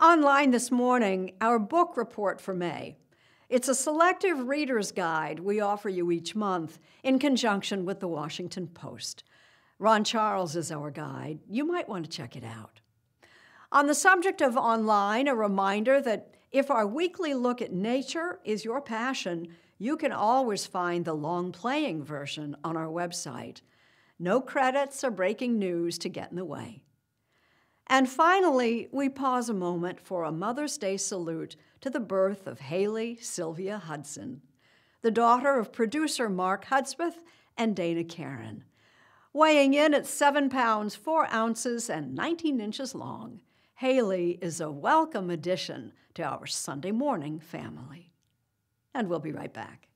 Online this morning, our book report for May. It's a selective reader's guide we offer you each month in conjunction with the Washington Post. Ron Charles is our guide. You might want to check it out. On the subject of online, a reminder that if our weekly look at nature is your passion, you can always find the long playing version on our website. No credits or breaking news to get in the way. And finally, we pause a moment for a Mother's Day salute to the birth of Haley Sylvia Hudson, the daughter of producer Mark Hudspeth and Dana Karen. Weighing in at 7 pounds 4 ounces and 19 inches long, Haley is a welcome addition to our Sunday morning family. And we'll be right back.